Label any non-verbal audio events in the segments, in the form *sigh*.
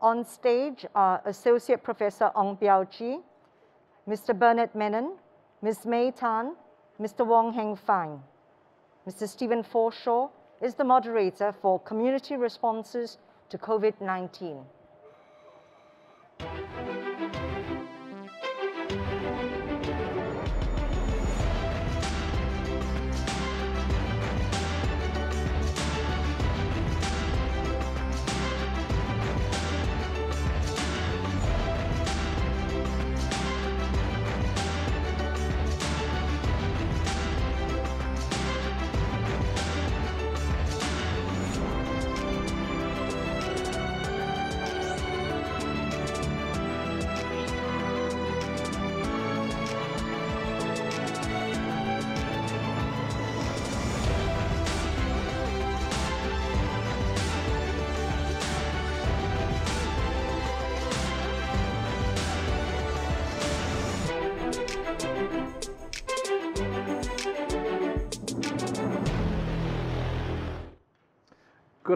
On stage are Associate Professor Ong Biauw Chi, Mr. Bernard Menon, Ms. May Tan, Mr. Wong Heng Fine. Mr. Stephen Forshaw is the moderator for community responses to COVID-19.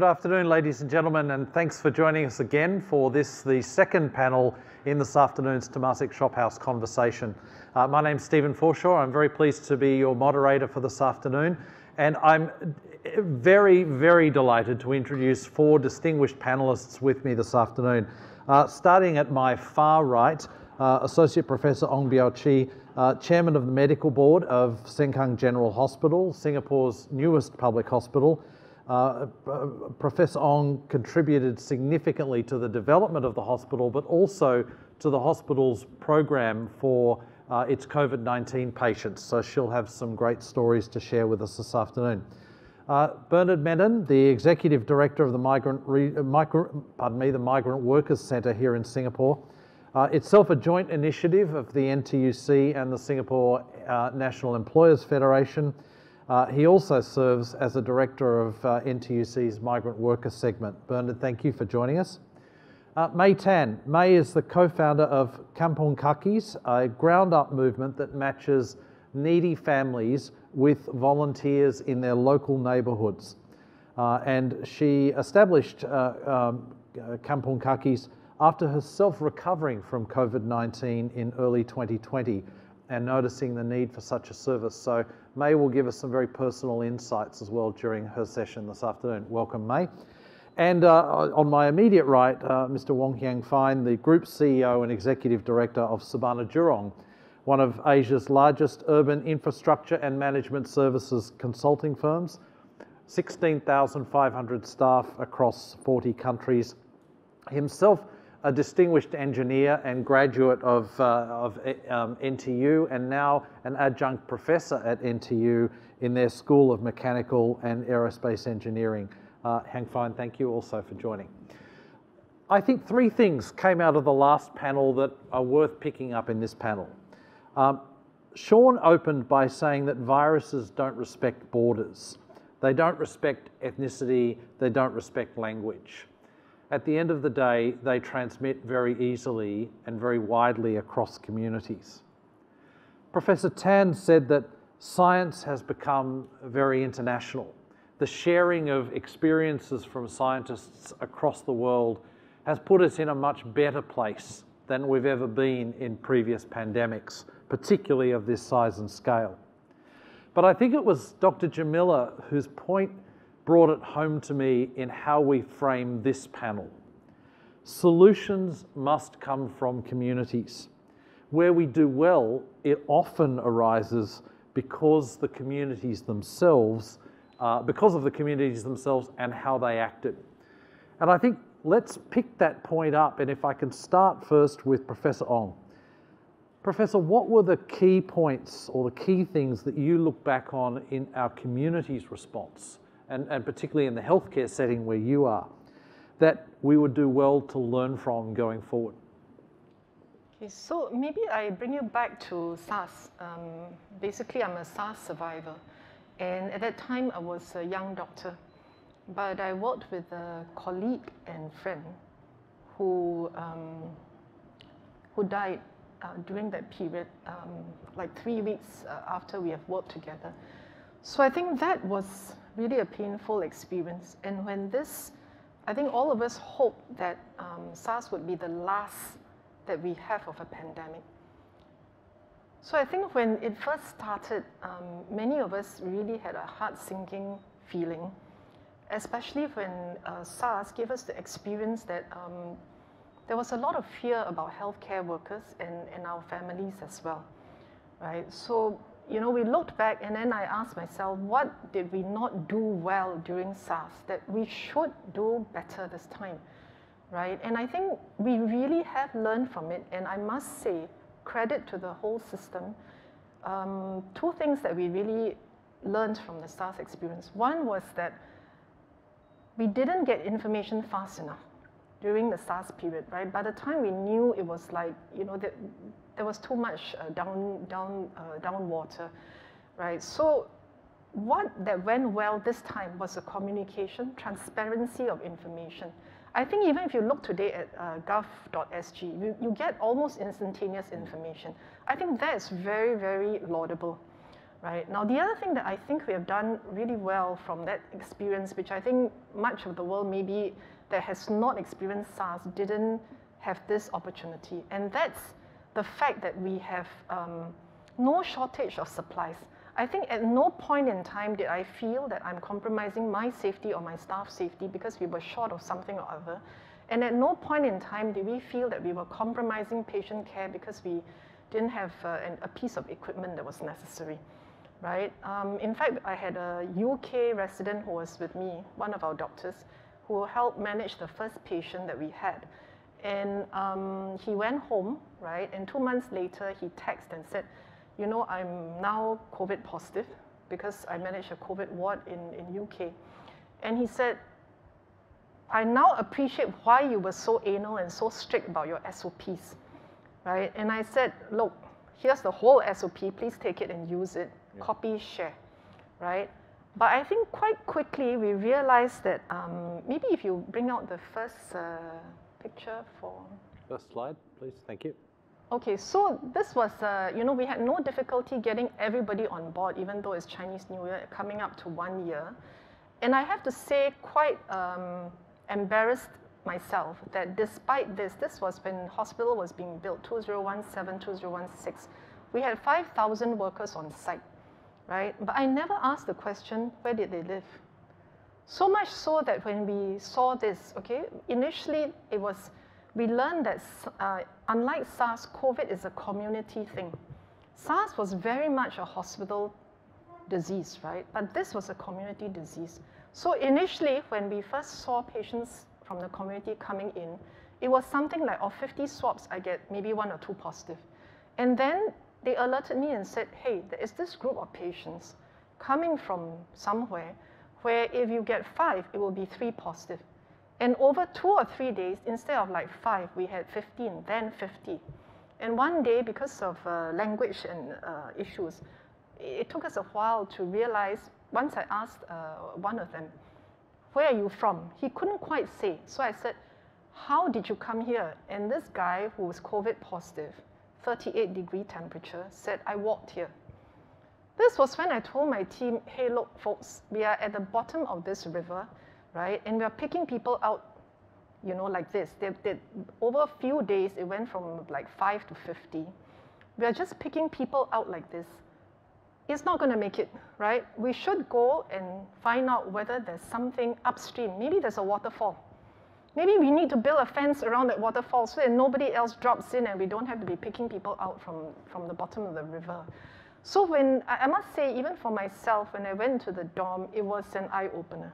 Good afternoon, ladies and gentlemen, and thanks for joining us again for this, the second panel in this afternoon's Temasek Shophouse conversation. Uh, my name's Stephen Forshaw. I'm very pleased to be your moderator for this afternoon, and I'm very, very delighted to introduce four distinguished panelists with me this afternoon. Uh, starting at my far right, uh, Associate Professor Ong Biauw Chi, uh, Chairman of the Medical Board of Sengkang General Hospital, Singapore's newest public hospital, uh, Professor Ong contributed significantly to the development of the hospital, but also to the hospital's program for uh, its COVID-19 patients. So she'll have some great stories to share with us this afternoon. Uh, Bernard Menon, the Executive Director of the Migrant, Re- uh, Migrant, pardon me, the Migrant Workers Centre here in Singapore, uh, itself a joint initiative of the NTUC and the Singapore uh, National Employers Federation, uh, he also serves as a director of uh, NTUC's migrant worker segment. Bernard, thank you for joining us. Uh, May Tan. May is the co-founder of Kampong Kakis, a ground-up movement that matches needy families with volunteers in their local neighbourhoods. Uh, and she established uh, um, Kampong Kakis after herself recovering from COVID-19 in early 2020 and noticing the need for such a service. So May will give us some very personal insights as well during her session this afternoon. Welcome, May. And uh, on my immediate right, uh, Mr. Wong Heng Fine, the Group CEO and Executive Director of Surbana Jurong, one of Asia's largest urban infrastructure and management services consulting firms, 16,500 staff across 40 countries. Himself a distinguished engineer and graduate of, uh, of um, NTU and now an adjunct professor at NTU in their School of Mechanical and Aerospace Engineering. Uh, Heng Fine, thank you also for joining. I think three things came out of the last panel that are worth picking up in this panel. Um, Sean opened by saying that viruses don't respect borders. They don't respect ethnicity, they don't respect language at the end of the day, they transmit very easily and very widely across communities. Professor Tan said that science has become very international. The sharing of experiences from scientists across the world has put us in a much better place than we've ever been in previous pandemics, particularly of this size and scale. But I think it was Dr. Jamila whose point brought it home to me in how we frame this panel. Solutions must come from communities. Where we do well, it often arises because the communities themselves, uh, because of the communities themselves and how they acted. And I think let's pick that point up. And if I can start first with Professor Ong. Professor, what were the key points or the key things that you look back on in our community's response and, and particularly in the healthcare setting where you are, that we would do well to learn from going forward? Okay, so maybe I bring you back to SARS. Um, basically, I'm a SARS survivor. And at that time, I was a young doctor. But I worked with a colleague and friend who, um, who died uh, during that period, um, like three weeks uh, after we have worked together. So I think that was really a painful experience. And when this I think all of us hope that um, SARS would be the last that we have of a pandemic. So I think when it first started, um, many of us really had a heart-sinking feeling, especially when uh, SARS gave us the experience that um, there was a lot of fear about healthcare workers and, and our families as well, right? So, you know, we looked back and then I asked myself, what did we not do well during SARS that we should do better this time, right? And I think we really have learned from it, and I must say, credit to the whole system. Um, two things that we really learned from the SARS experience. One was that we didn't get information fast enough during the SARS period, right? By the time we knew it was like, you know, that there was too much uh, down, down, uh, down water, right? So what that went well this time was the communication, transparency of information. I think even if you look today at uh, gov.sg, you, you get almost instantaneous information. I think that is very, very laudable, right? Now, the other thing that I think we have done really well from that experience, which I think much of the world maybe that has not experienced SARS didn't have this opportunity, and that's the fact that we have um, no shortage of supplies. I think at no point in time did I feel that I'm compromising my safety or my staff safety because we were short of something or other. And at no point in time did we feel that we were compromising patient care because we didn't have uh, an, a piece of equipment that was necessary, right? Um, in fact, I had a UK resident who was with me, one of our doctors, who helped manage the first patient that we had. And um, he went home, right? And two months later, he texted and said, you know, I'm now COVID positive because I manage a COVID ward in, in UK. And he said, I now appreciate why you were so anal and so strict about your SOPs, right? And I said, look, here's the whole SOP, please take it and use it, yeah. copy, share, right? But I think quite quickly we realized that um, maybe if you bring out the first uh, picture for... First slide, please, thank you. Okay, so this was, uh, you know, we had no difficulty getting everybody on board, even though it's Chinese New Year coming up to one year. And I have to say, quite um, embarrassed myself that despite this, this was when hospital was being built, 2017, 2016. We had 5,000 workers on site, right? But I never asked the question, where did they live? So much so that when we saw this, okay, initially it was we learned that uh, unlike SARS, COVID is a community thing. SARS was very much a hospital disease, right? But this was a community disease. So initially, when we first saw patients from the community coming in, it was something like, of 50 swabs, I get maybe one or two positive. And then they alerted me and said, hey, there is this group of patients coming from somewhere where if you get five, it will be three positive. And over two or three days, instead of like five, we had 15, then 50. And one day, because of uh, language and uh, issues, it took us a while to realize, once I asked uh, one of them, where are you from? He couldn't quite say. So I said, how did you come here? And this guy who was COVID positive, 38 degree temperature, said, I walked here. This was when I told my team, hey, look, folks, we are at the bottom of this river right? And we are picking people out, you know, like this. They, they, over a few days, it went from like five to 50. We are just picking people out like this. It's not going to make it, right? We should go and find out whether there's something upstream. Maybe there's a waterfall. Maybe we need to build a fence around that waterfall so that nobody else drops in and we don't have to be picking people out from, from the bottom of the river. So when, I must say, even for myself, when I went to the dorm, it was an eye-opener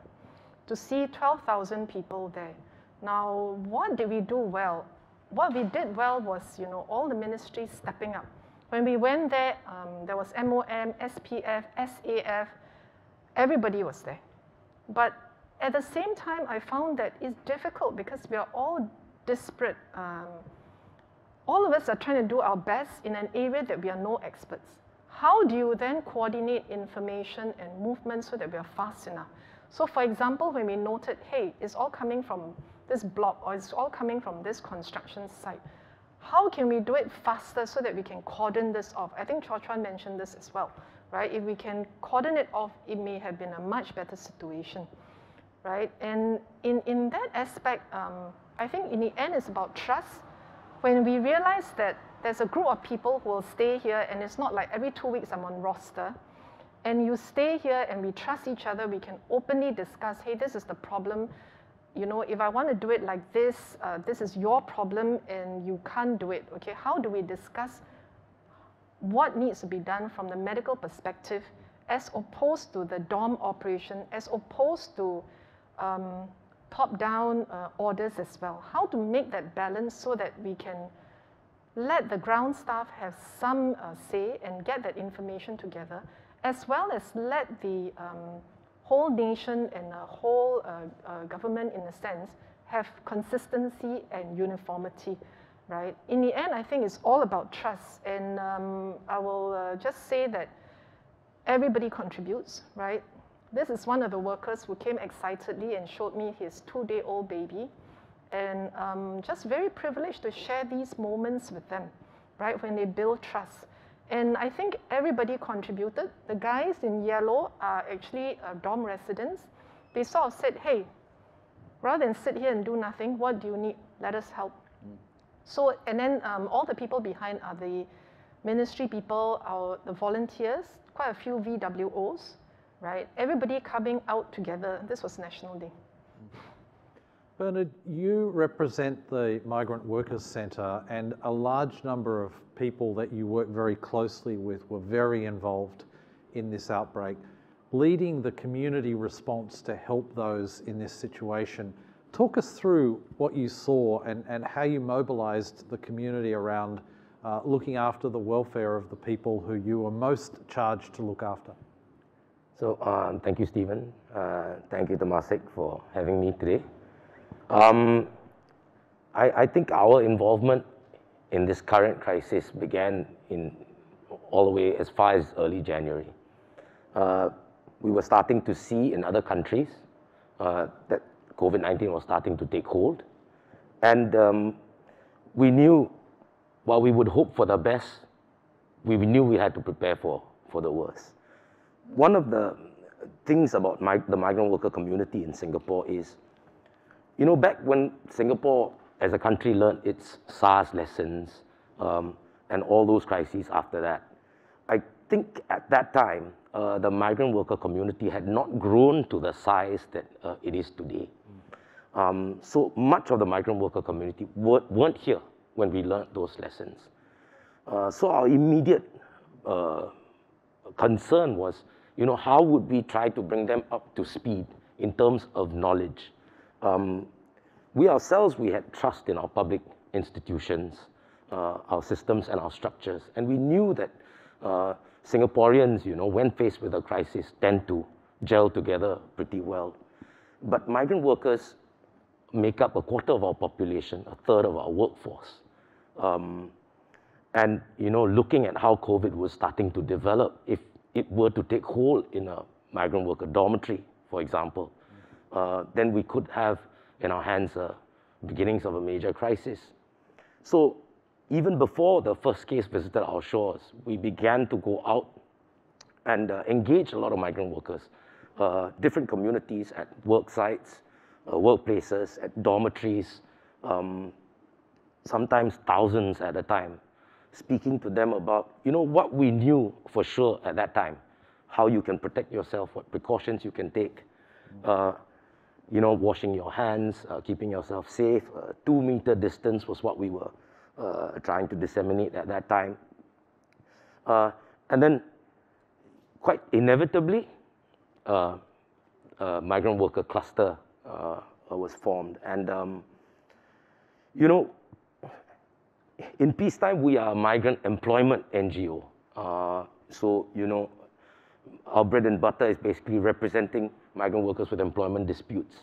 to see 12,000 people there. Now, what did we do well? What we did well was, you know, all the ministries stepping up. When we went there, um, there was MOM, SPF, SAF, everybody was there. But at the same time, I found that it's difficult because we are all disparate. Um, all of us are trying to do our best in an area that we are no experts. How do you then coordinate information and movement so that we are fast enough? So for example, when we noted, hey, it's all coming from this block or it's all coming from this construction site, how can we do it faster so that we can cordon this off? I think Chua Chuan mentioned this as well, right? If we can cordon it off, it may have been a much better situation. Right? And in, in that aspect, um, I think in the end it's about trust. When we realize that there's a group of people who will stay here and it's not like every two weeks I'm on roster, and you stay here and we trust each other, we can openly discuss, hey, this is the problem. You know, if I want to do it like this, uh, this is your problem and you can't do it, okay? How do we discuss what needs to be done from the medical perspective as opposed to the DOM operation, as opposed to um, top-down uh, orders as well? How to make that balance so that we can let the ground staff have some uh, say and get that information together as well as let the um, whole nation and the whole uh, uh, government, in a sense, have consistency and uniformity, right? In the end, I think it's all about trust. And um, I will uh, just say that everybody contributes, right? This is one of the workers who came excitedly and showed me his two-day-old baby. And um, just very privileged to share these moments with them, right, when they build trust. And I think everybody contributed. The guys in yellow are actually uh, dorm residents. They sort of said, hey, rather than sit here and do nothing, what do you need? Let us help. Mm. So, and then um, all the people behind are the ministry people, our, the volunteers, quite a few VWOs, right? Everybody coming out together. This was National Day. Bernard, you represent the Migrant Workers Centre, and a large number of people that you work very closely with were very involved in this outbreak, leading the community response to help those in this situation. Talk us through what you saw and, and how you mobilised the community around uh, looking after the welfare of the people who you were most charged to look after. So, um, thank you, Stephen. Uh, thank you, Temasek, for having me today. Um, I, I, think our involvement in this current crisis began in all the way as far as early January. Uh, we were starting to see in other countries uh, that COVID-19 was starting to take hold. And um, we knew, while we would hope for the best, we knew we had to prepare for, for the worst. One of the things about my, the migrant worker community in Singapore is you know, back when Singapore as a country learned its SARS lessons um, and all those crises after that, I think at that time, uh, the migrant worker community had not grown to the size that uh, it is today. Um, so much of the migrant worker community weren't here when we learned those lessons. Uh, so our immediate uh, concern was, you know, how would we try to bring them up to speed in terms of knowledge um, we ourselves, we had trust in our public institutions, uh, our systems and our structures. And we knew that uh, Singaporeans, you know, when faced with a crisis, tend to gel together pretty well. But migrant workers make up a quarter of our population, a third of our workforce. Um, and, you know, looking at how COVID was starting to develop, if it were to take hold in a migrant worker dormitory, for example, uh, then we could have in our hands uh, beginnings of a major crisis. So even before the first case visited our shores, we began to go out and uh, engage a lot of migrant workers, uh, different communities at work sites, uh, workplaces, at dormitories, um, sometimes thousands at a time, speaking to them about, you know, what we knew for sure at that time, how you can protect yourself, what precautions you can take, uh, you know, washing your hands, uh, keeping yourself safe. Uh, two meter distance was what we were uh, trying to disseminate at that time. Uh, and then, quite inevitably, uh, a migrant worker cluster uh, was formed. And, um, you know, in peacetime, we are a migrant employment NGO. so, you know, our bread and butter is basically representing migrant workers with employment disputes.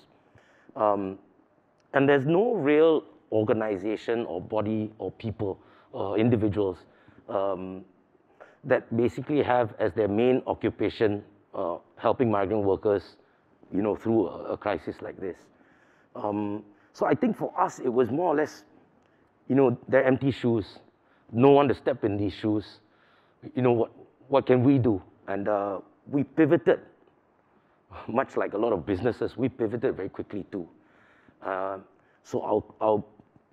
Um, and there's no real organization or body or people or individuals um, that basically have as their main occupation uh, helping migrant workers, you know, through a, a crisis like this. Um, so I think for us, it was more or less, you know, they're empty shoes. No one to step in these shoes. You know, what, what can we do? And uh, we pivoted much like a lot of businesses, we pivoted very quickly too. Uh, so our, our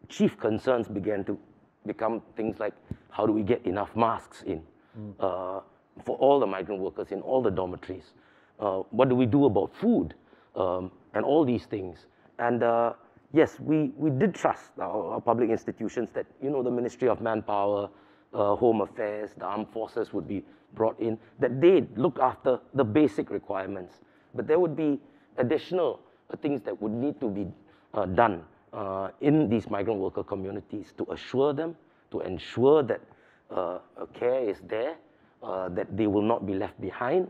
chief concerns began to become things like how do we get enough masks in mm. uh, for all the migrant workers in all the dormitories? Uh, what do we do about food um, and all these things? And uh, yes, we, we did trust our, our, public institutions that, you know, the Ministry of Manpower, uh, Home Affairs, the armed forces would be brought in, that they'd look after the basic requirements. But there would be additional uh, things that would need to be uh, done uh, in these migrant worker communities to assure them, to ensure that uh, care is there, uh, that they will not be left behind,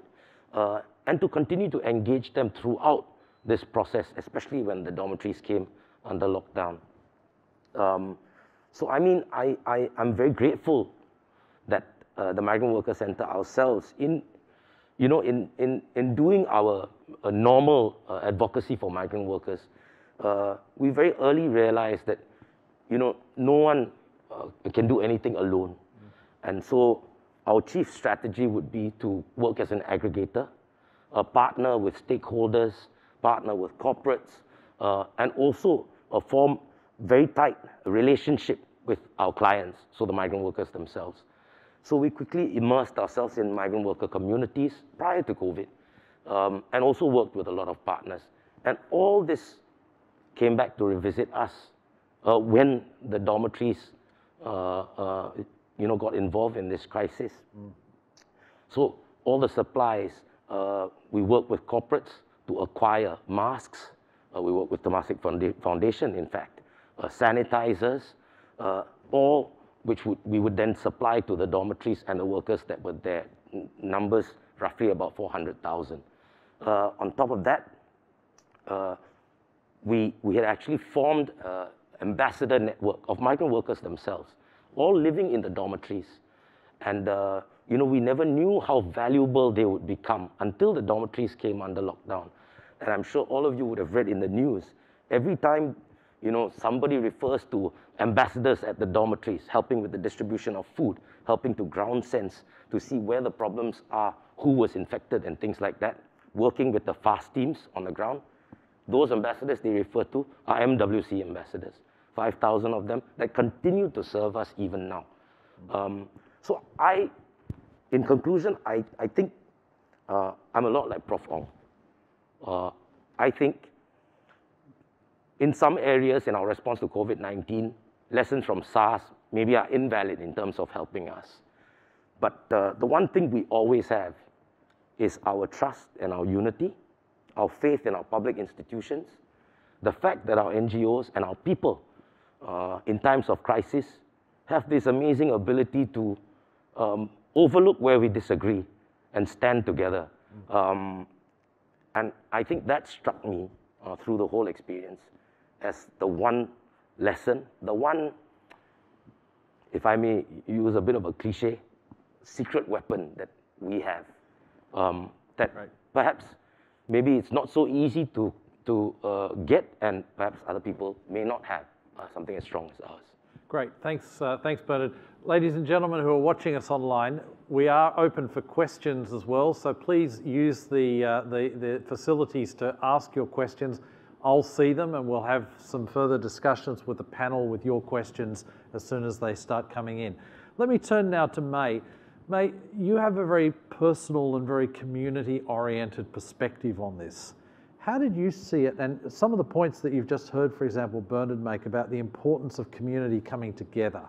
uh, and to continue to engage them throughout this process, especially when the dormitories came under lockdown. Um, so I mean, I, I, am very grateful that uh, the Migrant Worker Center ourselves, in, you know, in, in, in doing our uh, normal uh, advocacy for migrant workers, uh, we very early realized that, you know, no one uh, can do anything alone. And so our chief strategy would be to work as an aggregator, a partner with stakeholders, partner with corporates, and also uh, form very tight relationship with our clients, so the migrant workers themselves. So we quickly immersed ourselves in migrant worker communities prior to COVID, um, and also worked with a lot of partners. And all this came back to revisit us uh, when the dormitories uh, uh, you know, got involved in this crisis. Mm. So all the supplies, uh, we worked with corporates to acquire masks. We work with Temasek Foundation, in fact, sanitizers, all which would, we would then supply to the dormitories and the workers that were there, numbers roughly about 400,000. Uh, on top of that, uh, we, we had actually formed an ambassador network of migrant workers themselves, all living in the dormitories. And, uh, you know, we never knew how valuable they would become until the dormitories came under lockdown. And I'm sure all of you would have read in the news, every time, you know, somebody refers to ambassadors at the dormitories, helping with the distribution of food, helping to ground sense, to see where the problems are, who was infected and things like that, working with the fast teams on the ground, those ambassadors they refer to are MWC ambassadors, 5,000 of them that continue to serve us even now. Um, so I, in conclusion, I, I think uh, I'm a lot like Prof. Ong. Uh, I think in some areas in our response to COVID-19, lessons from SARS maybe are invalid in terms of helping us. But uh, the one thing we always have is our trust and our unity our faith in our public institutions, the fact that our NGOs and our people uh, in times of crisis have this amazing ability to um, overlook where we disagree and stand together. Um, and I think that struck me uh, through the whole experience as the one lesson, the one, if I may use a bit of a cliche, secret weapon that we have um, that right. perhaps maybe it's not so easy to, to uh, get, and perhaps other people may not have uh, something as strong as ours. Great, thanks, uh, thanks Bernard. Ladies and gentlemen who are watching us online, we are open for questions as well, so please use the, uh, the, the facilities to ask your questions. I'll see them and we'll have some further discussions with the panel with your questions as soon as they start coming in. Let me turn now to May. May, you have a very personal and very community oriented perspective on this. How did you see it? And some of the points that you've just heard, for example, Bernard make about the importance of community coming together.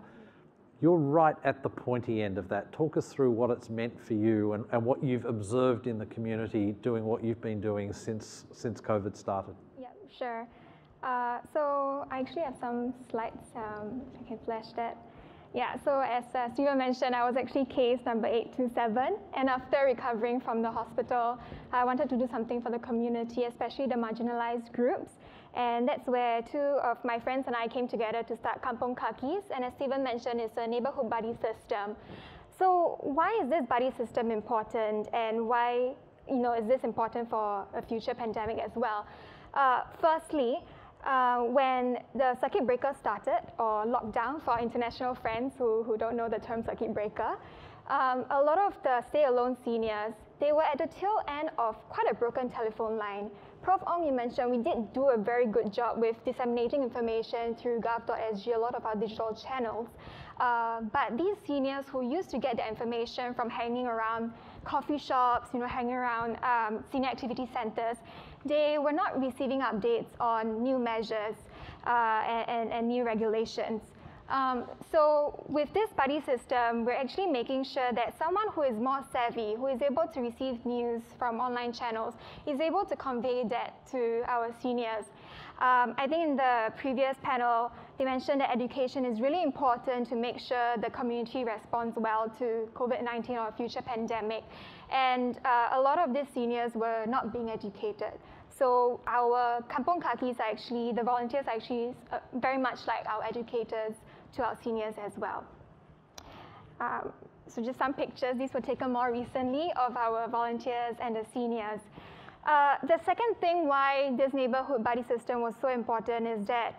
You're right at the pointy end of that. Talk us through what it's meant for you and, and what you've observed in the community doing what you've been doing since, since COVID started. Yeah, sure. Uh, so I actually have some slides, um, I can flash that. Yeah, so as uh, Stephen mentioned, I was actually case number 827. And after recovering from the hospital, I wanted to do something for the community, especially the marginalized groups. And that's where two of my friends and I came together to start Kampong Kakis. And as Stephen mentioned, it's a neighborhood buddy system. So why is this buddy system important? And why you know, is this important for a future pandemic as well? Uh, firstly, uh, when the circuit breaker started, or lockdown for international friends who, who don't know the term circuit breaker, um, a lot of the stay-alone seniors, they were at the tail end of quite a broken telephone line. Prof. Ong, you mentioned we did do a very good job with disseminating information through gov.sg, a lot of our digital channels. Uh, but these seniors who used to get the information from hanging around coffee shops, you know, hanging around um, senior activity centers, they were not receiving updates on new measures uh, and, and, new regulations. Um, so with this buddy system, we're actually making sure that someone who is more savvy, who is able to receive news from online channels, is able to convey that to our seniors. Um, I think in the previous panel, they mentioned that education is really important to make sure the community responds well to COVID-19 or future pandemic. And uh, a lot of these seniors were not being educated. So our Kampong Kakis are actually, the volunteers are actually uh, very much like our educators to our seniors as well. Um, so just some pictures. These were taken more recently of our volunteers and the seniors. Uh, the second thing why this neighborhood buddy system was so important is that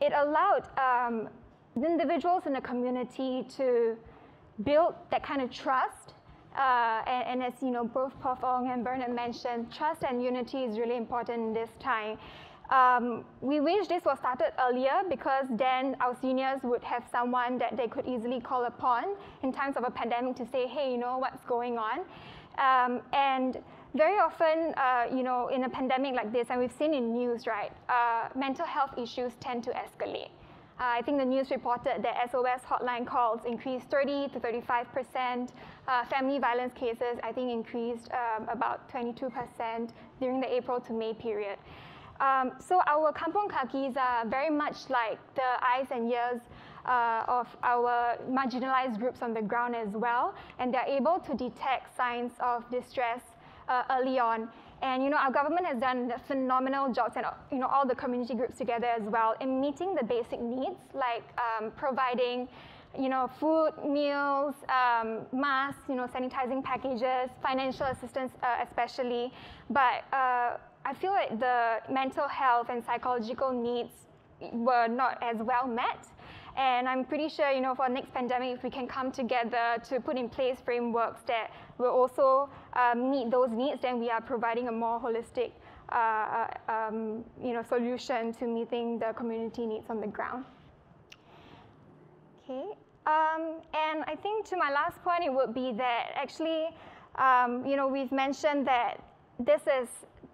it allowed um, individuals in the community to build that kind of trust. Uh, and, and, as you know, both Prof. And Bernard mentioned, trust and unity is really important in this time. Um, we wish this was started earlier because then our seniors would have someone that they could easily call upon in times of a pandemic to say, hey, you know, what's going on? Um, and very often, uh, you know, in a pandemic like this, and we've seen in news, right, uh, mental health issues tend to escalate. Uh, I think the news reported that SOS hotline calls increased 30 to 35 percent. Uh, family violence cases, I think, increased um, about 22 percent during the April to May period. Um, so our kampong kakis are very much like the eyes and ears uh, of our marginalized groups on the ground as well, and they're able to detect signs of distress uh, early on. And you know, our government has done phenomenal jobs, and you know, all the community groups together as well in meeting the basic needs, like um, providing, you know, food, meals, um, masks, you know, sanitizing packages, financial assistance, uh, especially. But uh, I feel like the mental health and psychological needs were not as well met. And I'm pretty sure, you know, for next pandemic, if we can come together to put in place frameworks that will also meet those needs, then we are providing a more holistic, uh, uh, um, you know, solution to meeting the community needs on the ground. Okay, um, and I think to my last point, it would be that actually, um, you know, we've mentioned that this is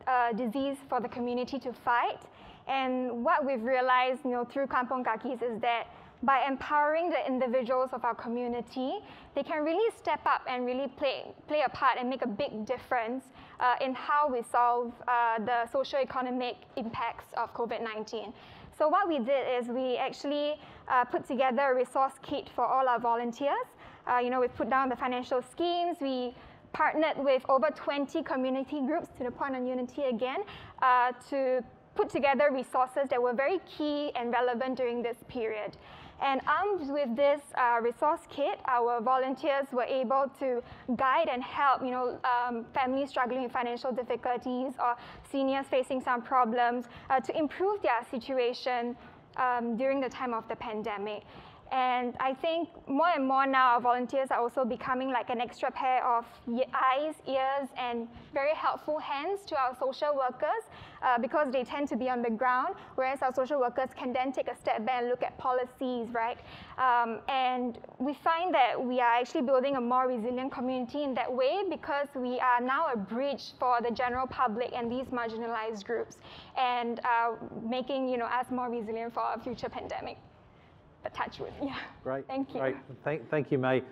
a disease for the community to fight. And what we've realized you know, through Kampong Kakis is that by empowering the individuals of our community, they can really step up and really play, play a part and make a big difference uh, in how we solve uh, the socio-economic impacts of COVID-19. So what we did is we actually uh, put together a resource kit for all our volunteers. Uh, you know, we put down the financial schemes, we partnered with over 20 community groups to the point on unity again uh, to put together resources that were very key and relevant during this period. And armed with this uh, resource kit, our volunteers were able to guide and help, you know, um, families struggling with financial difficulties or seniors facing some problems uh, to improve their situation um, during the time of the pandemic. And I think more and more now our volunteers are also becoming like an extra pair of eyes, ears, and very helpful hands to our social workers uh, because they tend to be on the ground, whereas our social workers can then take a step back and look at policies, right? Um, and we find that we are actually building a more resilient community in that way because we are now a bridge for the general public and these marginalized groups and uh, making you know, us more resilient for a future pandemic touch with. *laughs* Yeah. Great. Thank you. Great. Thank, thank you, May.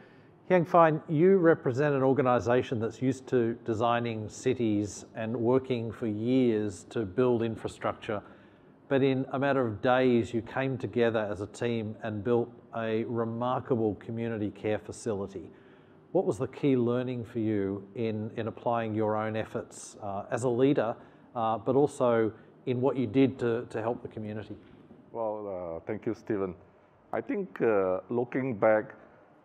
Fine, you represent an organisation that's used to designing cities and working for years to build infrastructure. But in a matter of days, you came together as a team and built a remarkable community care facility. What was the key learning for you in, in applying your own efforts uh, as a leader, uh, but also in what you did to, to help the community? Well, uh, thank you, Stephen. I think uh, looking back,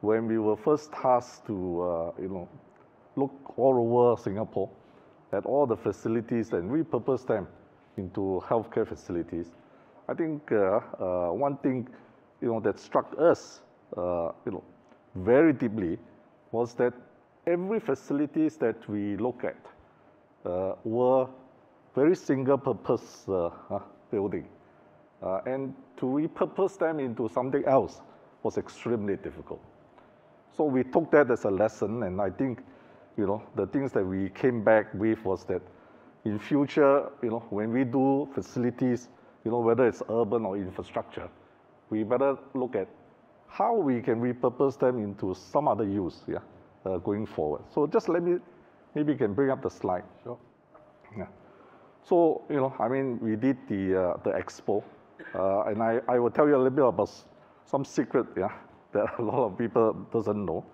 when we were first tasked to, uh, you know, look all over Singapore at all the facilities and repurpose them into healthcare facilities, I think uh, uh one thing, you know, that struck us, uh, you know, very deeply was that every facilities that we look at uh, were very single purpose uh, building. And to repurpose them into something else was extremely difficult. So we took that as a lesson, and I think, you know, the things that we came back with was that in future, you know, when we do facilities, you know, whether it's urban or infrastructure, we better look at how we can repurpose them into some other use, yeah, uh, going forward. So just let me, maybe you can bring up the slide. Sure. Yeah. So, you know, I mean, we did the, uh, the expo, uh, and I, I will tell you a little bit about some secret, yeah, *laughs* that a lot of people doesn't know.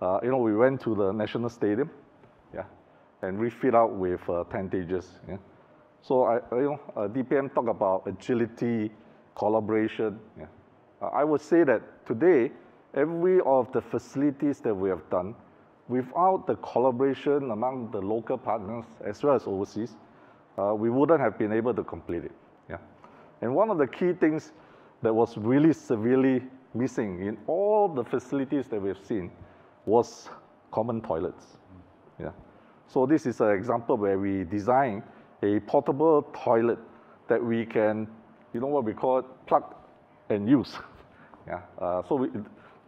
Uh, you know, we went to the National Stadium, yeah, and refit out with uh, tentages, yeah. So, I, you know, uh, DPM talk about agility, collaboration, yeah. Uh, I would say that today, every of the facilities that we have done, without the collaboration among the local partners as well as overseas, uh, we wouldn't have been able to complete it. Yeah. And one of the key things that was really severely missing in all the facilities that we've seen was common toilets. Yeah. So this is an example where we design a portable toilet that we can, you know what we call it, plug and use. *laughs* Yeah. Uh, so we,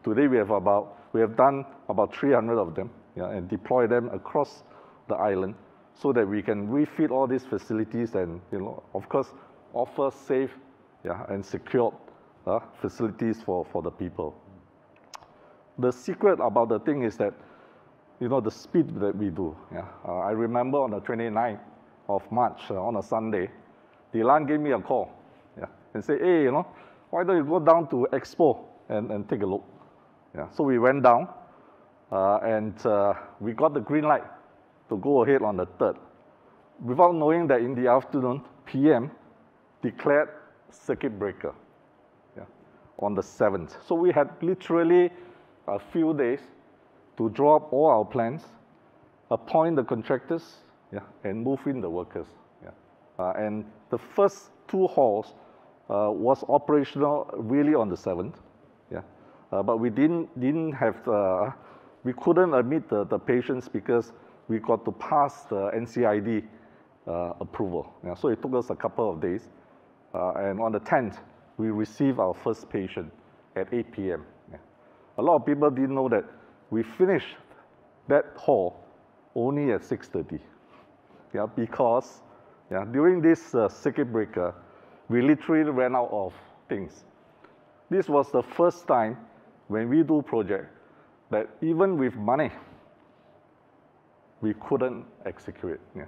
today we have about we have done about 300 of them yeah, and deploy them across the island so that we can refit all these facilities and you know of course offer safe yeah, and secure uh, facilities for, for the people. The secret about the thing is that you know the speed that we do. Yeah. Uh, I remember on the 29th of March uh, on a Sunday, Dylan gave me a call yeah, and said, hey, you know, why don't you go down to Expo and, and take a look? Yeah. So we went down uh, and uh, we got the green light to go ahead on the 3rd without knowing that in the afternoon, PM declared circuit breaker on the 7th. So we had literally a few days to draw up all our plans, appoint the contractors, yeah, and move in the workers. Yeah. Uh, and the first two halls uh, was operational really on the 7th. Yeah. Uh, but we didn't, didn't have, uh, we couldn't admit the, the patients because we got to pass the NCID uh, approval. Yeah. So it took us a couple of days. Uh, and on the 10th, we received our first patient at 8 p.m. Yeah. A lot of people didn't know that we finished that hall only at 6.30. Yeah, because yeah, during this uh, circuit breaker, we literally ran out of things. This was the first time when we do project that even with money, we couldn't execute. Yeah.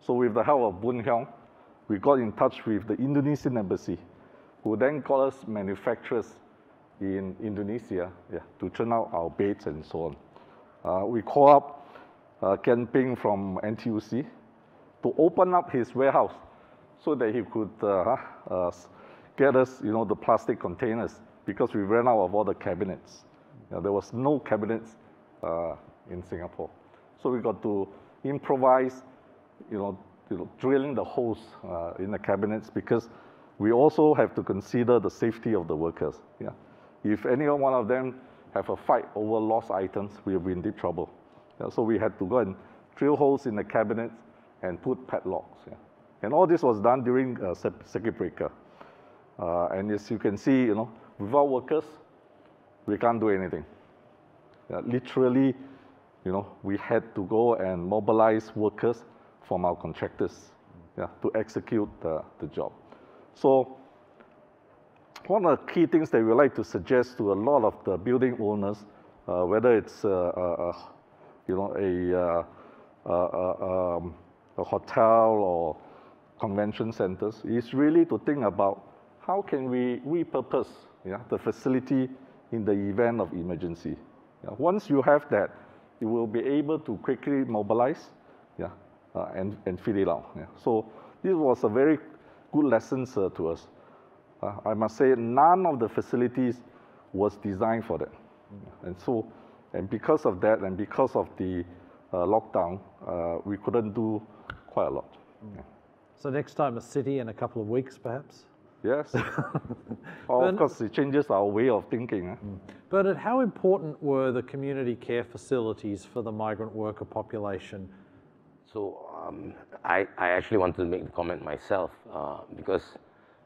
So with the help of Boon Hyung, we got in touch with the Indonesian embassy, who then got us manufacturers in Indonesia yeah, to turn out our beds and so on. Uh, we called up uh, Kian Peng from NTUC to open up his warehouse so that he could uh, uh, get us, you know, the plastic containers because we ran out of all the cabinets. Yeah, there was no cabinets uh, in Singapore. So we got to improvise, you know, you know drilling the holes uh, in the cabinets because we also have to consider the safety of the workers. Yeah. If any one of them have a fight over lost items, we'll be in deep trouble. Yeah, so we had to go and drill holes in the cabinets and put padlocks. Yeah. And all this was done during uh, circuit breaker. Uh, and as you can see, you know, without workers, we can't do anything. Yeah, literally, you know, we had to go and mobilize workers from our contractors yeah, to execute the, the job. So one of the key things that we like to suggest to a lot of the building owners, uh, whether it's uh, uh, uh, you know a, uh, um, a hotel or convention centers, is really to think about how can we repurpose the facility in the event of emergency. Once you have that, you will be able to quickly mobilize yeah, uh, and, and fit it out. Yeah. So this was a very good lessons uh, to us. Uh, I must say, none of the facilities was designed for that. And so, and because of that, and because of the uh, lockdown, uh, we couldn't do quite a lot. Yeah. So next time a city in a couple of weeks, perhaps? Yes. oh, *laughs* of course, it changes our way of thinking. eh? Bernard, how important were the community care facilities for the migrant worker population? So um, I, I actually wanted to make the comment myself uh, because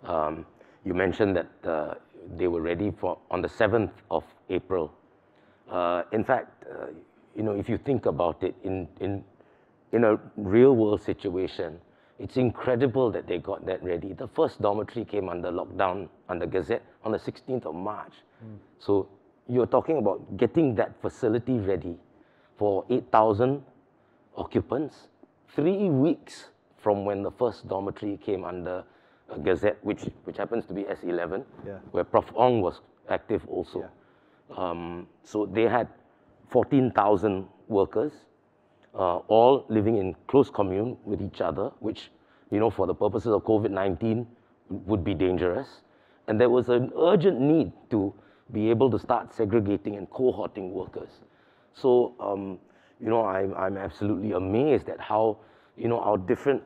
um, you mentioned that uh, they were ready for on the 7th of April. Uh, in fact, uh, you know, if you think about it, in, in, in a real world situation, it's incredible that they got that ready. The first dormitory came under lockdown under Gazette on the 16th of March. So you're talking about getting that facility ready for 8,000 occupants three weeks from when the first dormitory came under Gazette, which, which happens to be S11, Yeah. where Prof. Ong was active also. Um, so they had 14,000 workers, uh, all living in close commune with each other, which, you know, for the purposes of COVID-19 would be dangerous. And there was an urgent need to be able to start segregating and cohorting workers. So, um, you know, I'm, I'm absolutely amazed at how, you know, our different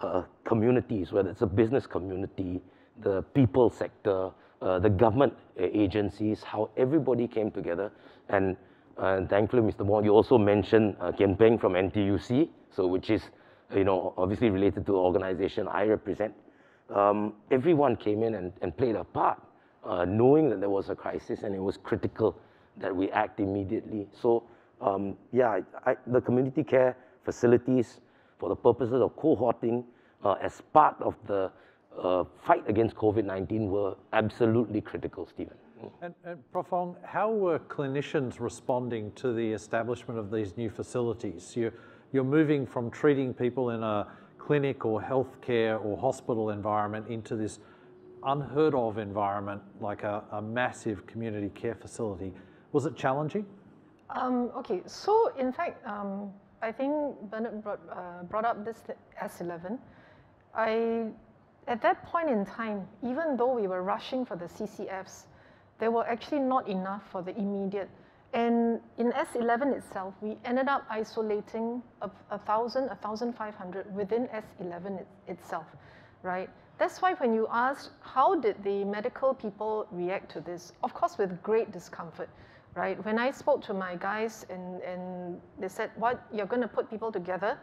uh, communities, whether it's a business community, the people sector, uh, the government agencies, how everybody came together. And uh, thankfully, Mr. Wong, you also mentioned uh, Kian Peng from NTUC, so which is, you know, obviously related to the organization I represent. Um, everyone came in and, and played a part, uh, knowing that there was a crisis and it was critical that we act immediately. So, um, yeah, I, the community care facilities for the purposes of cohorting uh, as part of the uh, fight against COVID 19 were absolutely critical, Stephen. And, and Prof. Ong, how were clinicians responding to the establishment of these new facilities? You're, you're moving from treating people in a clinic or healthcare or hospital environment into this unheard of environment like a, a massive community care facility. Was it challenging? Um, okay, so in fact, um, I think Bernard brought, uh, brought up this S11. I, at that point in time, even though we were rushing for the CCFs, there were actually not enough for the immediate. And in S11 itself, we ended up isolating a, thousand, a thousand five hundred within S11 it, itself, right? That's why when you asked how did the medical people react to this, of course with great discomfort, right? When I spoke to my guys and, and they said, what, you're gonna put people together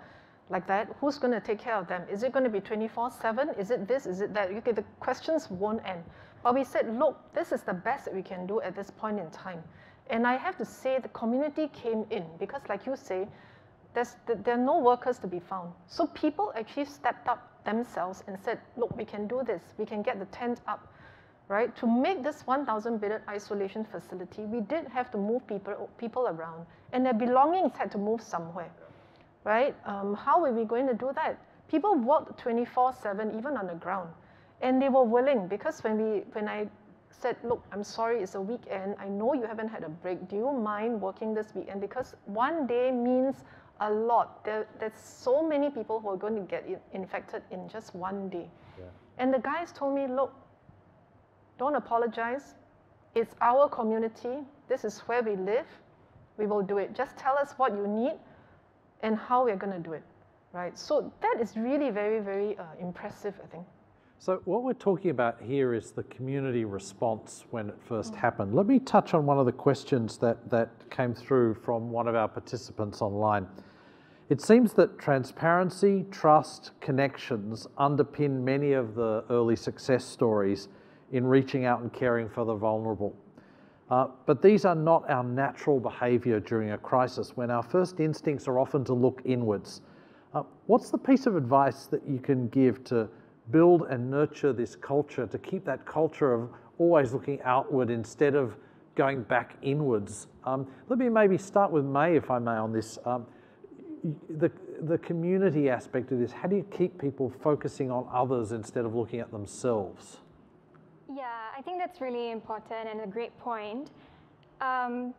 like that, who's gonna take care of them? Is it gonna be 24-7? Is it this, is it that? Okay, the questions won't end. But we said, look, this is the best that we can do at this point in time. And I have to say the community came in because like you say, there's, there are no workers to be found. So people actually stepped up themselves and said, look, we can do this. We can get the tent up, right? To make this 1,000 bedded isolation facility, we did have to move people, people around and their belongings had to move somewhere, right? Um, how were we going to do that? People worked 24-7 even on the ground and they were willing because when, we, when I said, look, I'm sorry, it's a weekend. I know you haven't had a break. Do you mind working this weekend? Because one day means a lot. There, there's so many people who are going to get infected in just one day. Yeah. And the guys told me, look, don't apologize. It's our community. This is where we live. We will do it. Just tell us what you need and how we're going to do it. Right? So that is really very, very uh, impressive, I think. So what we're talking about here is the community response when it first happened. Let me touch on one of the questions that, that came through from one of our participants online. It seems that transparency, trust, connections underpin many of the early success stories in reaching out and caring for the vulnerable. Uh, but these are not our natural behaviour during a crisis when our first instincts are often to look inwards. Uh, what's the piece of advice that you can give to build and nurture this culture, to keep that culture of always looking outward instead of going back inwards. Um, let me maybe start with May, if I may, on this. Um, the, the community aspect of this, how do you keep people focusing on others instead of looking at themselves? Yeah, I think that's really important and a great point. Um,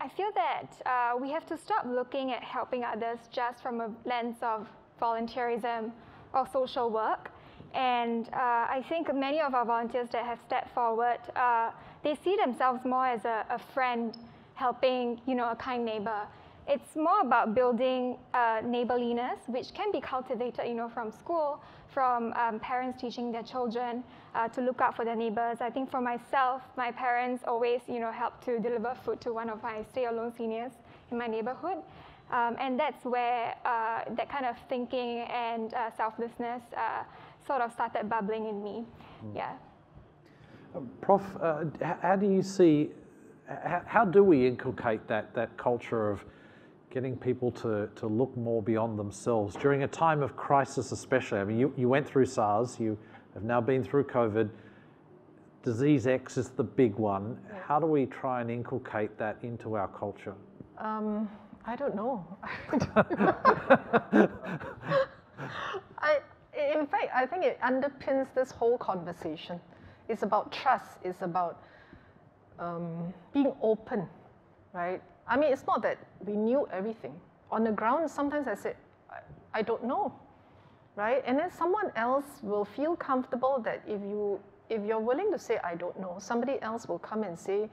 I feel that uh, we have to stop looking at helping others just from a lens of volunteerism or social work. And uh, I think many of our volunteers that have stepped forward, uh, they see themselves more as a, a, friend helping, you know, a kind neighbor. it's more about building uh, neighborliness, which can be cultivated, you know, from school, from um, parents teaching their children uh, to look out for their neighbors. I think for myself, my parents always, you know, helped to deliver food to one of my stay-alone seniors in my neighborhood. Um, and that's where uh, that kind of thinking and uh, selflessness uh, sort of started bubbling in me. Mm. Yeah. Prof, uh, how do you see, how, how do we inculcate that, that culture of getting people to, to look more beyond themselves during a time of crisis, especially. I mean, you, you went through SARS, you have now been through COVID. Disease X is the big one. How do we try and inculcate that into our culture? Um, I don't know. *laughs* I, in fact, I think it underpins this whole conversation. It's about trust. It's about um, being open, right? I mean, it's not that we knew everything. On the ground, sometimes I said, I, I don't know, right? And then someone else will feel comfortable that if you if you're willing to say I don't know, somebody else will come and say,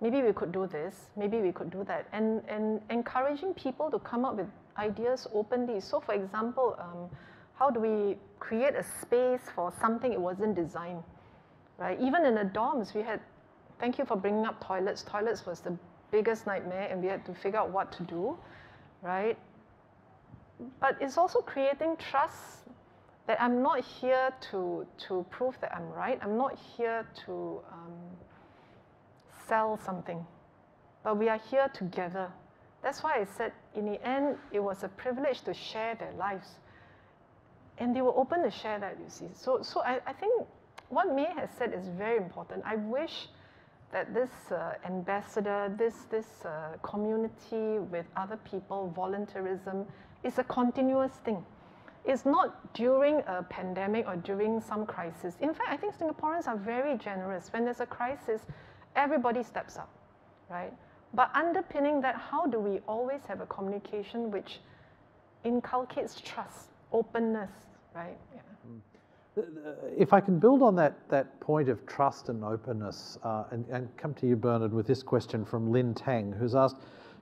maybe we could do this, maybe we could do that, and and encouraging people to come up with ideas openly. So, for example, um, how do we create a space for something it wasn't designed, right? Even in the dorms, we had. Thank you for bringing up toilets. Toilets was the biggest nightmare and we had to figure out what to do, right? But it's also creating trust that I'm not here to, to prove that I'm right. I'm not here to um, sell something, but we are here together. That's why I said in the end, it was a privilege to share their lives. And they were open to share that, you see. So, so I, I think what May has said is very important. I wish that this uh, ambassador, this, this uh, community with other people, volunteerism, is a continuous thing. It's not during a pandemic or during some crisis. In fact, I think Singaporeans are very generous. When there's a crisis, everybody steps up, right? But underpinning that, how do we always have a communication which inculcates trust, openness, right? Yeah. If I can build on that, that point of trust and openness uh, and, and come to you, Bernard, with this question from Lin Tang, who's asked,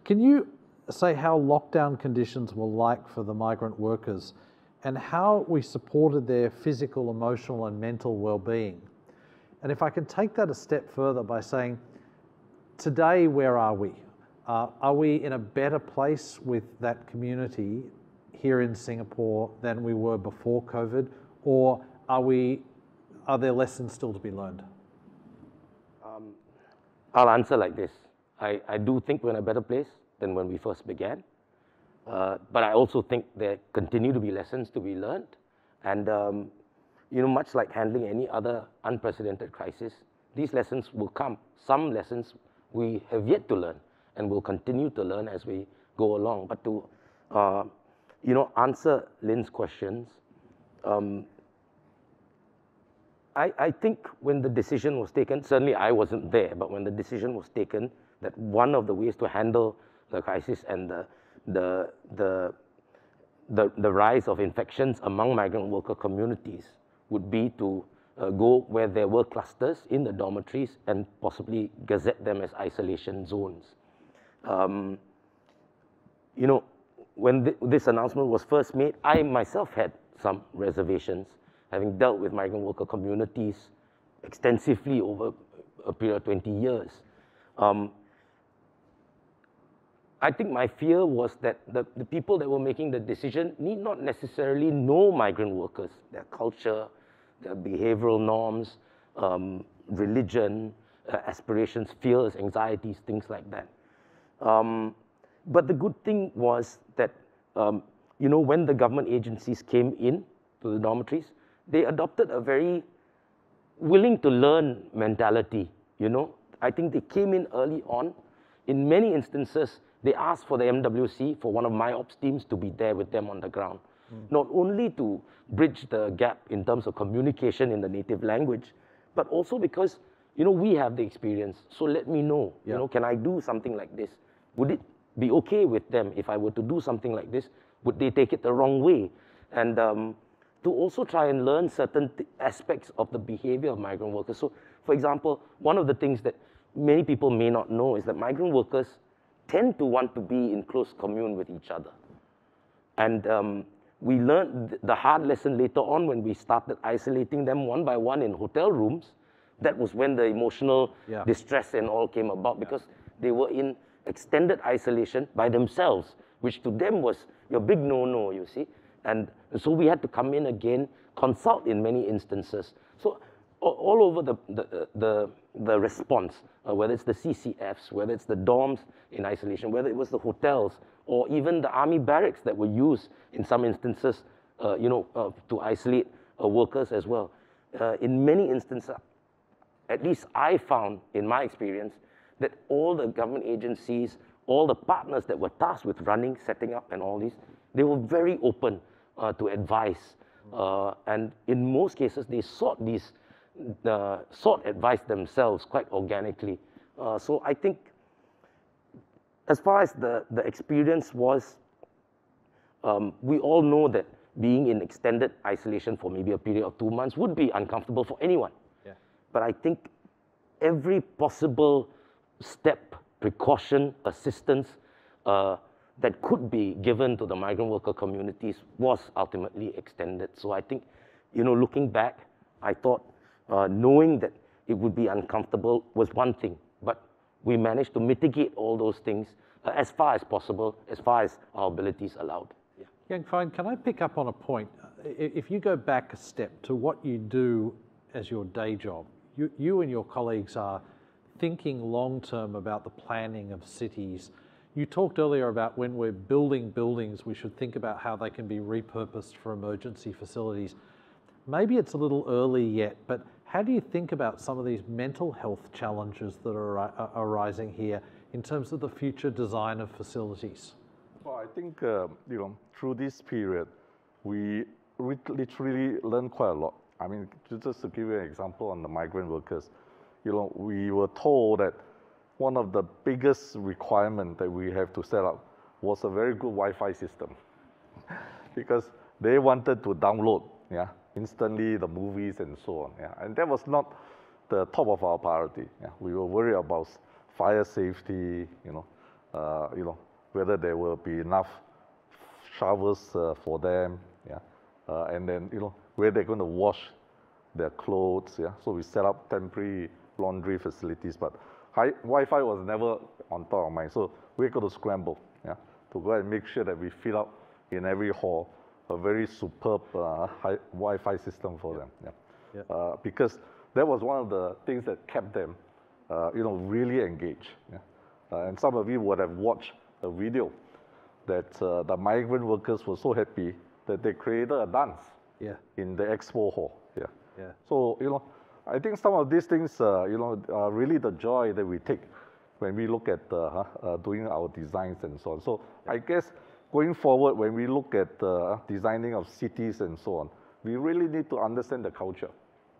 can you say how lockdown conditions were like for the migrant workers and how we supported their physical, emotional and mental well-being? And if I can take that a step further by saying, today, where are we? Uh, are we in a better place with that community here in Singapore than we were before COVID? Or are we, are there lessons still to be learned? Um, I'll answer like this. I, I do think we're in a better place than when we first began. Uh, but I also think there continue to be lessons to be learned. And, um, you know, much like handling any other unprecedented crisis, these lessons will come. Some lessons we have yet to learn and will continue to learn as we go along. But to, uh, you know, answer Lin's questions, um, I, I think when the decision was taken, certainly I wasn't there, but when the decision was taken that one of the ways to handle the crisis and the, the, the, the, the rise of infections among migrant worker communities would be to uh, go where there were clusters in the dormitories and possibly gazette them as isolation zones. Um, you know, when th this announcement was first made, I myself had some reservations having dealt with migrant worker communities extensively over a period of 20 years. Um, I think my fear was that the, the people that were making the decision need not necessarily know migrant workers, their culture, their behavioral norms, um, religion, uh, aspirations, fears, anxieties, things like that. Um, but the good thing was that, um, you know, when the government agencies came in to the dormitories, they adopted a very willing to learn mentality, you know. I think they came in early on. In many instances, they asked for the MWC, for one of my ops teams to be there with them on the ground. Mm. Not only to bridge the gap in terms of communication in the native language, but also because, you know, we have the experience. So let me know, yeah. you know, can I do something like this? Would it be okay with them if I were to do something like this? Would they take it the wrong way? And um, to also try and learn certain aspects of the behavior of migrant workers. So, for example, one of the things that many people may not know is that migrant workers tend to want to be in close commune with each other. And um, we learned the hard lesson later on when we started isolating them one by one in hotel rooms. That was when the emotional Yeah. distress and all came about because they were in extended isolation by themselves, which to them was your big no-no, you see. And so we had to come in again, consult in many instances. So all over the, the, the, the response, uh, whether it's the CCFs, whether it's the dorms in isolation, whether it was the hotels, or even the army barracks that were used in some instances, uh, you know, uh, to isolate uh, workers as well. Uh, in many instances, at least I found in my experience that all the government agencies, all the partners that were tasked with running, setting up, and all these, they were very open uh, to advise. Uh, and in most cases, they sought these, uh, sought advice themselves quite organically. Uh, so I think, as far as the, the experience was, um, we all know that being in extended isolation for maybe a period of two months would be uncomfortable for anyone. Yeah. But I think every possible step, precaution, assistance uh, that could be given to the migrant worker communities was ultimately extended. So I think, you know, looking back, I thought uh, knowing that it would be uncomfortable was one thing, but we managed to mitigate all those things uh, as far as possible, as far as our abilities allowed. Yeah. Heang Fine, can I pick up on a point? If you go back a step to what you do as your day job, you, you and your colleagues are thinking long term about the planning of cities. You talked earlier about when we're building buildings, we should think about how they can be repurposed for emergency facilities. Maybe it's a little early yet, but how do you think about some of these mental health challenges that are, are arising here in terms of the future design of facilities? Well, I think uh, you know through this period, we literally learned quite a lot. I mean, just to give you an example on the migrant workers, you know, we were told that one of the biggest requirement that we have to set up was a very good Wi-Fi system, *laughs* because they wanted to download, yeah, instantly the movies and so on, yeah, and that was not the top of our priority. Yeah, we were worried about fire safety, you know, uh, you know, whether there will be enough showers uh, for them, yeah, uh, and then you know where they're going to wash their clothes, yeah. So we set up temporary laundry facilities, but high, Wi-Fi was never on top of mind. So we got to scramble, yeah, to go and make sure that we fill up in every hall a very superb uh, Wi-Fi system for them, yeah. Yeah. Uh, because that was one of the things that kept them, uh, you know, really engaged. Yeah? Uh, and some of you would have watched a video that uh, the migrant workers were so happy that they created a dance Yeah, in the expo hall. Yeah. yeah. So, you know, I think some of these things, uh, you know, are really the joy that we take when we look at uh, uh, doing our designs and so on. So I guess going forward, when we look at uh, designing of cities and so on, we really need to understand the culture,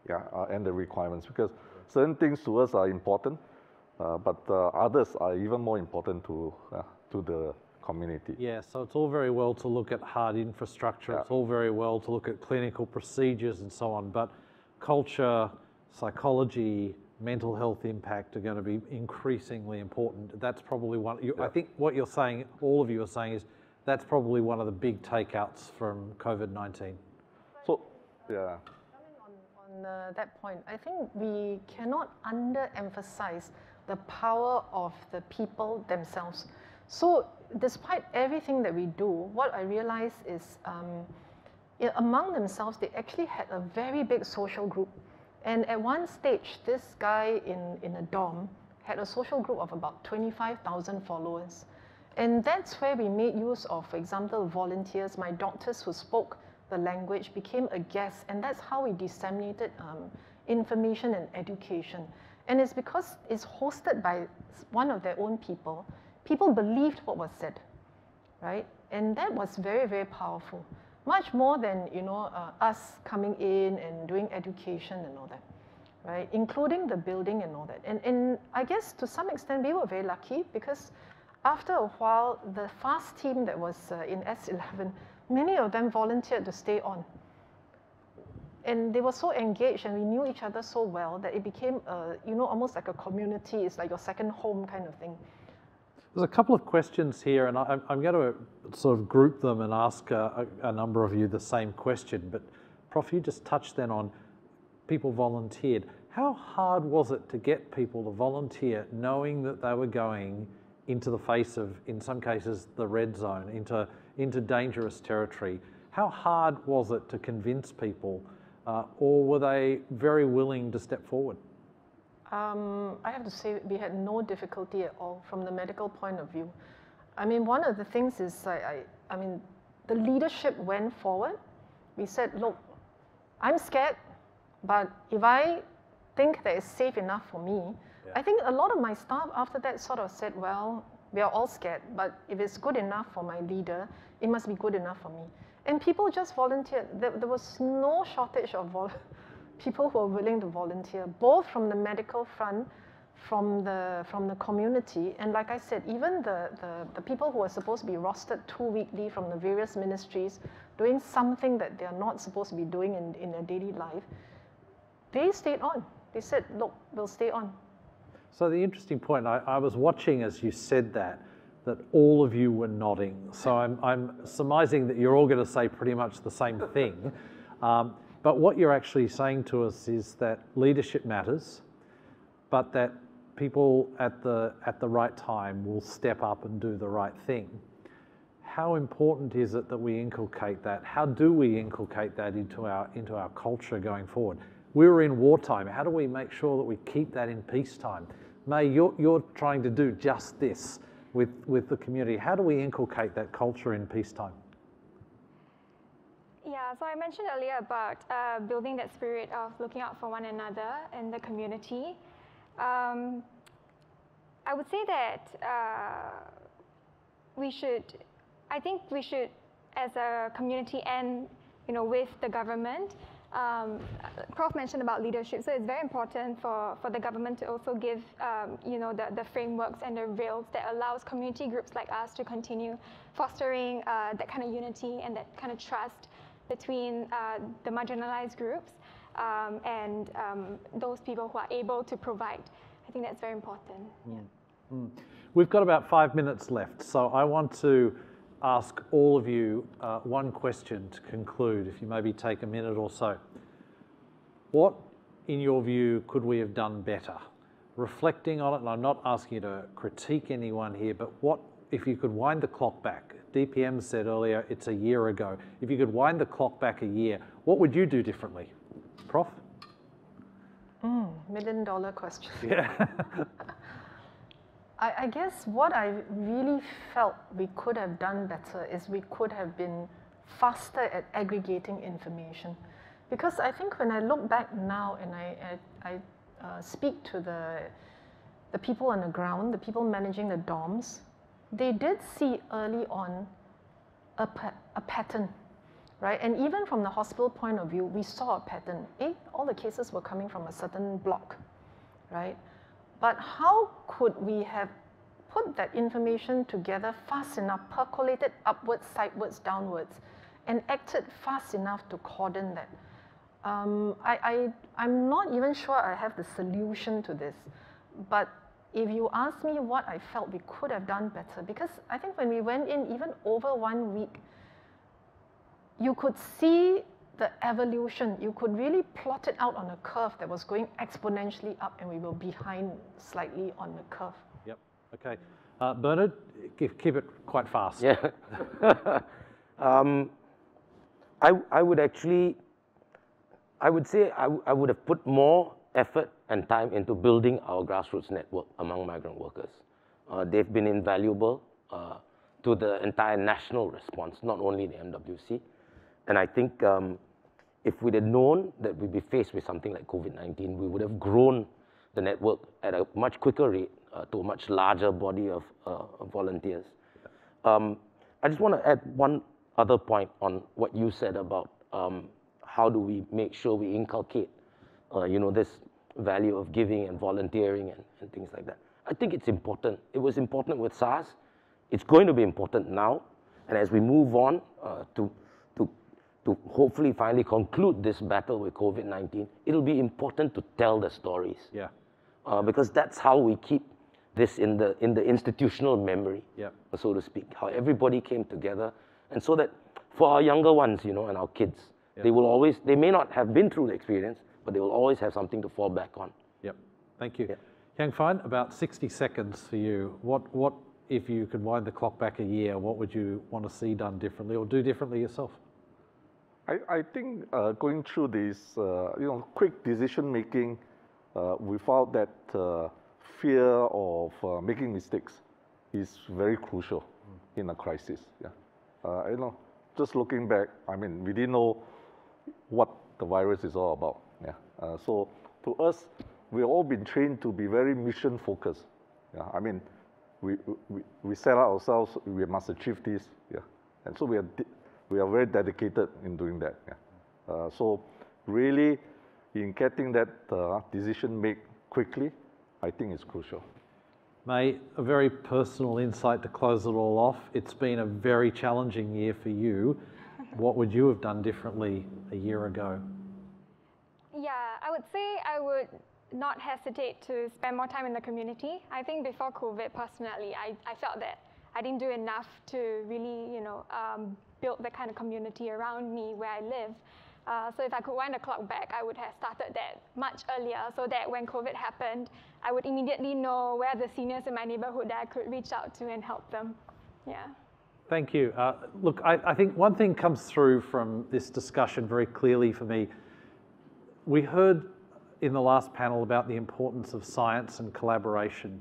yeah, uh, and the requirements because certain things to us are important, uh, but uh, others are even more important to uh, to the community. Yeah, so it's all very well to look at hard infrastructure, it's all very well to look at clinical procedures and so on, but culture, psychology, mental health impact are going to be increasingly important. That's probably one, you, I think what you're saying, all of you are saying is that's probably one of the big takeouts from COVID 19. So, yeah. on uh, that point, I think we cannot underemphasize the power of the people themselves. So, despite everything that we do, what I realize is um, among themselves, they actually had a very big social group. And at one stage, this guy in, in a dorm had a social group of about 25,000 followers. And that's where we made use of, for example, volunteers, my doctors who spoke the language became a guest, and that's how we disseminated um, information and education. And it's because it's hosted by one of their own people. People believed what was said, right? And that was very, very powerful. Much more than you know uh, us coming in and doing education and all that, right? Including the building and all that. And, and I guess to some extent we were very lucky because after a while, the FAST team that was uh, in S11, many of them volunteered to stay on. And they were so engaged and we knew each other so well that it became, a, you know, almost like a community. It's like your second home kind of thing. There's a couple of questions here, and I, I'm- I'm going to sort of group them and ask a, a, a number of you the same question. But, Prof, you just touched then on people volunteered. How hard was it to get people to volunteer knowing that they were going into the face of, in some cases, the red zone, into, into dangerous territory? How hard was it to convince people, uh, or were they very willing to step forward? Um, I have to say we had no difficulty at all from the medical point of view. I mean, one of the things is I, I, I mean, the leadership went forward. We said, look, I'm scared, but if I think that it's safe enough for me, I think a lot of my staff after that sort of said, well, we are all scared, but if it's good enough for my leader, it must be good enough for me. And people just volunteered. There, there was no shortage of vol- *laughs* people who are willing to volunteer, both from the medical front, from the, from the community, and like I said, even the, the, the people who are supposed to be rostered two weekly from the various ministries, doing something that they are not supposed to be doing in, in their daily life, they stayed on. They said, look, we'll stay on. So the interesting point, I, I was watching as you said that, that all of you were nodding. So I'm, I'm surmising that you're all going to say pretty much the same thing. *laughs* Um, but what you're actually saying to us is that leadership matters, but that people at the, at the right time will step up and do the right thing. How important is it that we inculcate that? How do we inculcate that into our, into our culture going forward? We were in wartime. How do we make sure that we keep that in peacetime? May, you're, you're trying to do just this with, with the community. How do we inculcate that culture in peacetime? Yeah, so I mentioned earlier about uh, building that spirit of looking out for one another in the community. Um, I would say that uh, we should, I think we should, as a community and you know with the government, um, Prof mentioned about leadership, so it's very important for, for the government to also give um, you know the, the frameworks and the rails that allows community groups like us to continue fostering uh, that kind of unity and that kind of trust between uh, the marginalized groups um, and um, those people who are able to provide. I think that's very important. Yeah. We've got about five minutes left, so I want to ask all of you uh, one question to conclude, if you maybe take a minute or so. What, in your view, could we have done better? Reflecting on it, and I'm not asking you to critique anyone here, but what, if you could wind the clock back? DPM said earlier it's a year ago. If you could wind the clock back a year, what would you do differently? Prof? Million dollar question. *laughs* Yeah. I, I guess what I really felt we could have done better is we could have been faster at aggregating information. Because I think when I look back now and I, I, I uh, speak to the, the people on the ground, the people managing the dorms, they did see early on a, pa- a pattern, right? And even from the hospital point of view, we saw a pattern. Eh, all the cases were coming from a certain block, right? But how could we have put that information together fast enough, percolated upwards, sideways, downwards, and acted fast enough to cordon that? Um, I, I, I'm not even sure I have the solution to this, but if you ask me what I felt we could have done better, because I think when we went in, even over one week, you could see the evolution. You could really plot it out on a curve that was going exponentially up, and we were behind slightly on the curve. Yep. Okay. Uh, Bernard, keep, keep it quite fast. Yeah. *laughs* um, I, I would actually, I would say I, I would have put more effort and time into building our grassroots network among migrant workers. Uh, they've been invaluable uh, to the entire national response, not only the MWC. And I think um, if we'd have known that we'd be faced with something like COVID-19, we would have grown the network at a much quicker rate uh, to a much larger body of uh, volunteers. Um, I just want to add one other point on what you said about um, how do we make sure we inculcate, uh, you know, this value of giving and volunteering and, and things like that. I think it's important. It was important with SARS. It's going to be important now. And as we move on uh, to, to, to hopefully finally conclude this battle with COVID-19, it'll be important to tell the stories Yeah. uh, because that's how we keep this in the, in the institutional memory, Yep. so to speak, how everybody came together. And so that for our younger ones, you know, and our kids, they will always, they may not have been through the experience, but they will always have something to fall back on. Yep. Thank you. Yeah. Heang Fine, about 60 seconds for you. What, what, if you could wind the clock back a year, what would you want to see done differently or do differently yourself? I, I think uh, going through this, uh, you know, quick decision making uh, without that uh, fear of uh, making mistakes is very crucial in a crisis. Yeah, uh, you know, just looking back, I mean, we didn't know what the virus is all about. Yeah, uh, so to us, we've all been trained to be very mission focused. Yeah, I mean, we, we, we set ourselves, we must achieve this. Yeah, and so we are, we are very dedicated in doing that. Yeah. Uh, so really, in getting that uh, decision made quickly, I think is crucial. May, a very personal insight to close it all off. It's been a very challenging year for you. What would you have done differently a year ago? Yeah, I would say I would not hesitate to spend more time in the community. I think before COVID, personally, I, I felt that I didn't do enough to really, you know, um, build the kind of community around me where I live. Uh, so if I could wind the clock back, I would have started that much earlier so that when COVID happened, I would immediately know where the seniors in my neighborhood that I could reach out to and help them. Yeah. Thank you. Uh, look, I, I think one thing comes through from this discussion very clearly for me. We heard in the last panel about the importance of science and collaboration.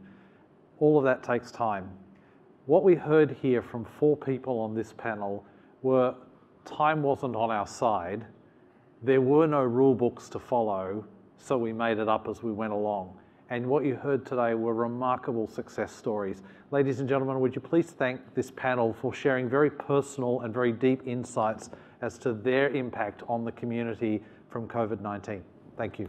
All of that takes time. What we heard here from four people on this panel were time wasn't on our side. There were no rule books to follow, so we made it up as we went along. And what you heard today were remarkable success stories. Ladies and gentlemen, would you please thank this panel for sharing very personal and very deep insights as to their impact on the community from COVID 19? Thank you.